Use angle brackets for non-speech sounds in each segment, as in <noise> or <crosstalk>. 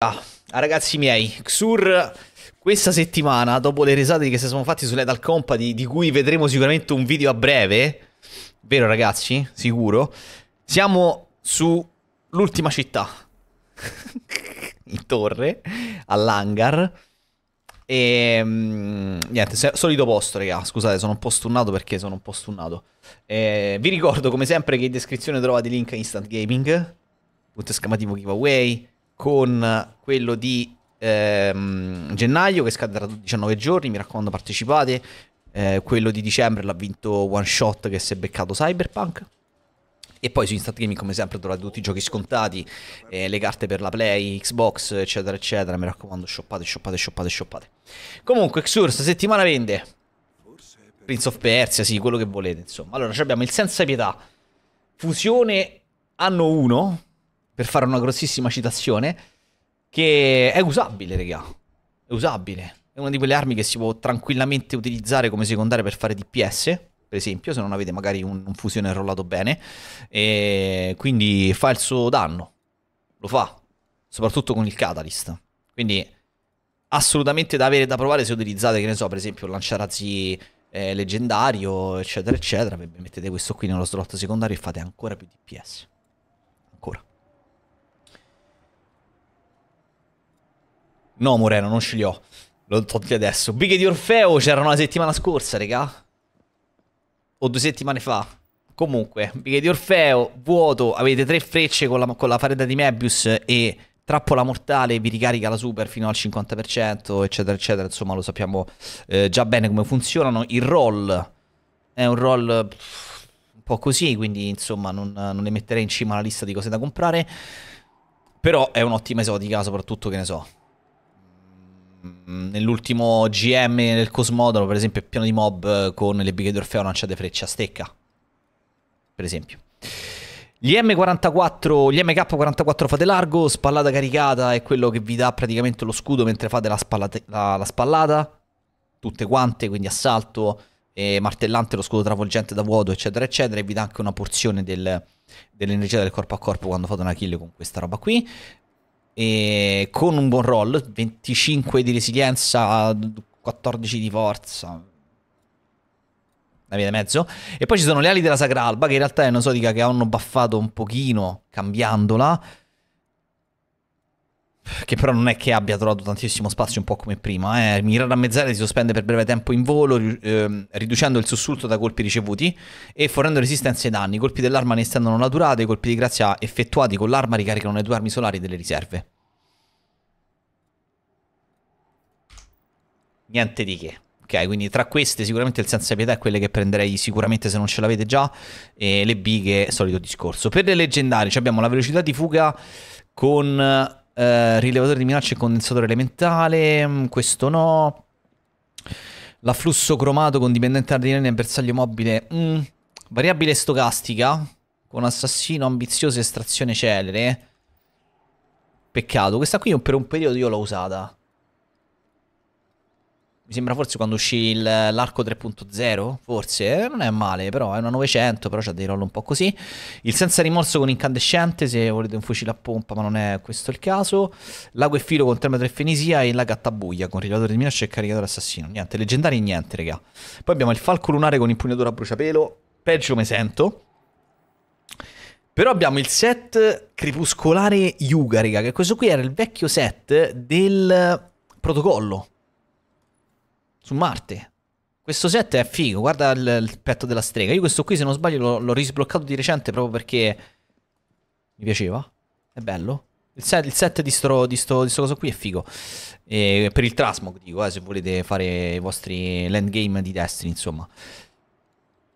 Ah, ragazzi miei, Xur questa settimana, dopo le risate che si sono fatti sull'Edal Company, di cui vedremo sicuramente un video a breve, vero ragazzi? Sicuro. Siamo sull'ultima città, <laughs> in torre, all'hangar. E mm, niente, solito posto, raga. Scusate, sono un po' stunnato perché sono un po' stunnato. E, vi ricordo, come sempre, che in descrizione trovate il link a Instant Gaming, punto esclamativo giveaway con quello di ehm, gennaio che scade tra 19 giorni, mi raccomando partecipate. Eh, quello di dicembre l'ha vinto One Shot che si è beccato Cyberpunk. E poi su Instant Gaming, come sempre, trovate tutti i giochi scontati, eh, le carte per la Play, Xbox, eccetera, eccetera. Mi raccomando, shoppate, shoppate, shoppate, shoppate. Comunque, Xur, sta settimana vende Prince of Persia, sì, quello che volete, insomma. Allora, abbiamo il Senza Pietà, fusione anno 1, per fare una grossissima citazione, che è usabile, raga. È usabile. È una di quelle armi che si può tranquillamente utilizzare come secondaria per fare DPS, per esempio, se non avete magari un, un fusione rollato bene. E quindi fa il suo danno. Lo fa. Soprattutto con il Catalyst. Quindi assolutamente da avere da provare se utilizzate, che ne so, per esempio, il lanciarazzi eh, leggendario, eccetera, eccetera. Mettete questo qui nello slot secondario e fate ancora più DPS. No, Moreno, non ce li ho. L'ho tolti adesso. Bighe di Orfeo c'erano la settimana scorsa, raga. O due settimane fa. Comunque, bighe di Orfeo, vuoto, avete tre frecce con la, con la fareda di Mebius e trappola mortale vi ricarica la super fino al 50%, eccetera, eccetera. Insomma, lo sappiamo eh, già bene come funzionano. Il roll è un roll un po' così, quindi insomma non, non le metterei in cima alla lista di cose da comprare. Però è un'ottima esotica, soprattutto che ne so nell'ultimo GM del Cosmodolo, per esempio, è pieno di mob con le bighe d'Orfeo lanciate frecce a stecca. Per esempio. Gli M44, gli MK44 fate largo, spallata caricata è quello che vi dà praticamente lo scudo mentre fate la, spallate, la, la spallata. Tutte quante, quindi assalto, e martellante, lo scudo travolgente da vuoto, eccetera, eccetera. E vi dà anche una porzione del, dell'energia del corpo a corpo quando fate una kill con questa roba qui e con un buon roll, 25 di resilienza, 14 di forza, una via di mezzo. E poi ci sono le ali della Sacra Alba, che in realtà è una sotica che hanno buffato un pochino cambiandola. Che però non è che abbia trovato tantissimo spazio un po' come prima. Eh. Mirare a mezz'aria si sospende per breve tempo in volo, eh, riducendo il sussulto da colpi ricevuti e fornendo resistenza ai danni. I colpi dell'arma ne estendono la durata, i colpi di grazia effettuati con l'arma ricaricano le due armi solari delle riserve. Niente di che. Ok, quindi tra queste sicuramente il senza pietà è quelle che prenderei sicuramente se non ce l'avete già. E le bighe, solito discorso. Per le leggendarie abbiamo la velocità di fuga con eh, rilevatore di minacce e condensatore elementale, mm, questo no. L'afflusso cromato con dipendente ardinale e bersaglio mobile, mm. variabile stocastica con assassino ambizioso e estrazione celere. Peccato, questa qui per un periodo io l'ho usata. Mi sembra forse quando uscì l'arco 3.0, forse, non è male, però è una 900, però c'ha dei roll un po' così. Il senza rimorso con incandescente, se volete un fucile a pompa, ma non è questo il caso. Lago e filo con termometro e fenisia e la gattabuglia con rilevatore di minaccia e caricatore assassino. Niente, leggendari niente, raga. Poi abbiamo il falco lunare con impugnatura a bruciapelo, peggio me sento. Però abbiamo il set crepuscolare Yuga, raga, che questo qui era il vecchio set del protocollo su Marte. Questo set è figo, guarda il, il petto della strega. Io questo qui, se non sbaglio, l'ho risbloccato di recente proprio perché mi piaceva. È bello. Il set, il set di, sto, di, sto, di sto coso qui è figo. E per il Trasmog, dico, eh, se volete fare i vostri landgame di Destiny, insomma.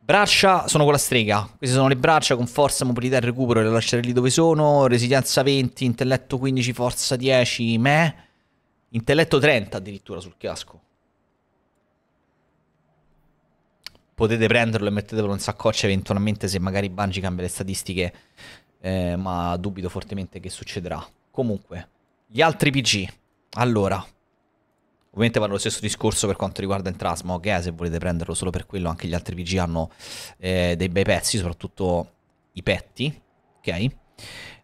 Braccia sono con la strega. Queste sono le braccia con forza, mobilità e recupero. Le lascerei lì dove sono. Resilienza 20, intelletto 15, forza 10, me. Intelletto 30 addirittura sul casco. Potete prenderlo e mettetelo in saccoccia eventualmente se magari Bungie cambia le statistiche, eh, ma dubito fortemente che succederà. Comunque, gli altri PG. Allora, ovviamente va lo stesso discorso per quanto riguarda Entrasmog, eh, se volete prenderlo solo per quello, anche gli altri PG hanno eh, dei bei pezzi, soprattutto i petti, ok?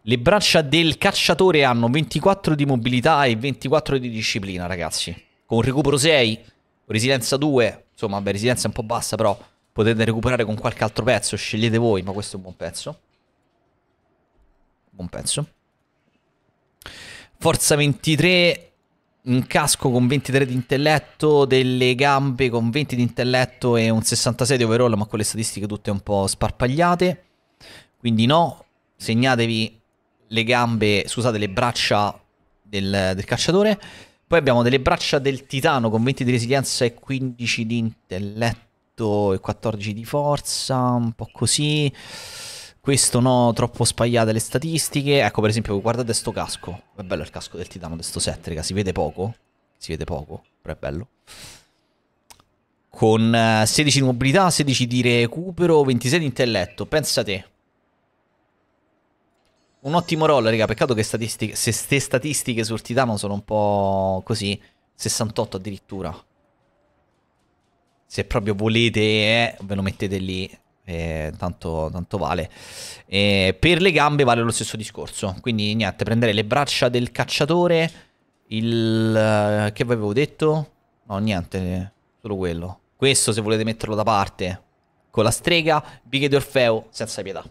Le braccia del cacciatore hanno 24 di mobilità e 24 di disciplina, ragazzi. Con recupero 6, resilienza 2, insomma, beh, resilienza è un po' bassa, però potete recuperare con qualche altro pezzo, scegliete voi, ma questo è un buon pezzo. Buon pezzo. Forza 23, un casco con 23 di intelletto, delle gambe con 20 di intelletto e un 66 di overall, ma con le statistiche tutte un po' sparpagliate. Quindi no, segnatevi le gambe, scusate, le braccia del, del cacciatore. Poi abbiamo delle braccia del titano con 20 di resilienza e 15 di intelletto e 14 di forza, un po' così. Questo no, troppo spagliate le statistiche. Ecco, per esempio, guardate sto casco. È bello il casco del titano di sto set, raga. Si vede poco. Si vede poco, però è bello. Con 16 eh, di mobilità, 16 di recupero, 26 di intelletto. Pensa te. Un ottimo roll, raga. Peccato che statistiche, se ste statistiche sul titano sono un po' così. 68 addirittura. Se proprio volete, eh, ve lo mettete lì eh, tanto, tanto, vale. Eh, per le gambe vale lo stesso discorso. Quindi niente, prendere le braccia del cacciatore. Il... Uh, che avevo detto? No, niente, solo quello. Questo se volete metterlo da parte con la strega, bighe di Orfeo senza pietà.